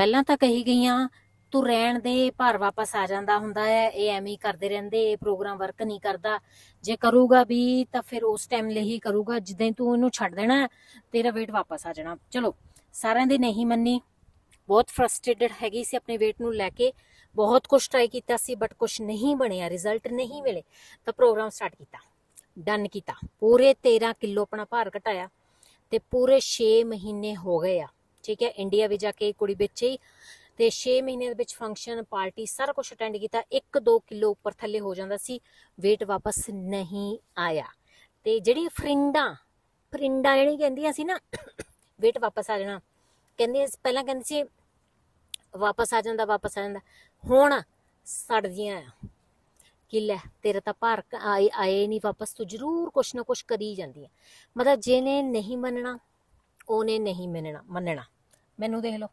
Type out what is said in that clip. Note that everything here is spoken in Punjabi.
ਪਹਿਲਾਂ ਤਾਂ ਕਹੀ ਗਈਆਂ, ਤੂੰ ਰਹਿਣ ਦੇ, ਭਾਰ ਵਾਪਸ ਆ ਜਾਂਦਾ ਹੁੰਦਾ ਹੈ, ਇਹ ਐਵੇਂ ਹੀ ਕਰਦੇ ਰਹਿੰਦੇ, ਇਹ ਪ੍ਰੋਗਰਾਮ ਵਰਕ ਨਹੀਂ ਕਰਦਾ। ਜੇ ਕਰੂਗਾ ਵੀ, ਤਾਂ ਫਿਰ ਉਸ ਟਾਈਮ ਲਈ ਹੀ ਕਰੂਗਾ, ਜਿੱਦਾਂ ਹੀ ਤੂੰ ਇਹਨੂੰ ਛੱਡ ਦੇਣਾ, ਤੇਰਾ weight ਵਾਪਸ ਆ ਜਾਣਾ। ਚਲੋ, ਸਾਰਿਆਂ ਦੀ ਨਹੀਂ ਮੰਨੀ। ਬਹੁਤ ਫਰਸਟ੍ਰੇਟਡ ਹੈਗੀ ਸੀ ਆਪਣੇ weight ਨੂੰ ਲੈ ਕੇ। ਬਹੁਤ ਕੁਝ ਟਰਾਈ ਕੀਤਾ ਸੀ ਬਟ ਕੁਝ ਨਹੀਂ ਬਣਿਆ ਰਿਜ਼ਲਟ ਨਹੀਂ ਮਿਲੇ। ਤਾਂ ਪ੍ਰੋਗਰਾਮ ਸਟਾਰਟ ਕੀਤਾ। ਡਨ ਕੀਤਾ। ਪੂਰੇ 13 ਕਿਲੋ ਆਪਣਾ ਭਾਰ ਘਟਾਇਆ ਤੇ ਪੂਰੇ 6 ਮਹੀਨੇ ਹੋ ਗਏ ਆ। ਠੀਕ ਹੈ ਇੰਡੀਆ ਵੀ ਜਾ ਕੇ ਕੁੜੀ ਵਿੱਚੇ ਹੀ ਤੇ 6 ਮਹੀਨੇ ਦੇ ਵਿੱਚ ਫੰਕਸ਼ਨ ਪਾਰਟੀ ਸਾਰਾ ਕੁਝ ਅਟੈਂਡ ਕੀਤਾ। 1-2 ਕਿਲੋ ਉੱਪਰ ਥੱਲੇ ਹੋ ਜਾਂਦਾ ਸੀ, weight ਵਾਪਸ ਨਹੀਂ ਆਇਆ। ਤੇ ਜਿਹੜੀ ਫਰਿੰਡਾਂ ਫਰਿੰਡਾਂ ਜਿਹੜੀ ਕਹਿੰਦੀਆਂ ਸੀ ਨਾ, weight ਵਾਪਸ ਆ ਜਾਣਾ ਕਹਿੰਦੇ ਪਹਿਲਾਂ ਕਹਿੰਦੇ ਸੀ, ਵਾਪਸ ਆ ਜਾਂਦਾ, ਵਾਪਸ ਆ ਜਾਂਦਾ। ਹੁਣ ਸੜਦੀਆਂ ਆ। ਕਿ ਲੈ, ਤੇਰਾ ਤਾਂ ਭਾਰ ਆਏ ਆਏ ਨਹੀਂ, ਵਾਪਸ ਤੂੰ ਜ਼ਰੂਰ ਕੁਛ ਨਾ ਕੁਛ ਕਰੀ ਜਾਂਦੀ ਹੈ ਮਤਲਬ ਜਿਹਨੇ ਨਹੀਂ ਮੰਨਣਾ ਉਹਨੇ ਨਹੀਂ ਮੰਨਣਾ ਮੰਨਣਾ। ਮੈਨੂੰ ਦੇਖ ਲਓ।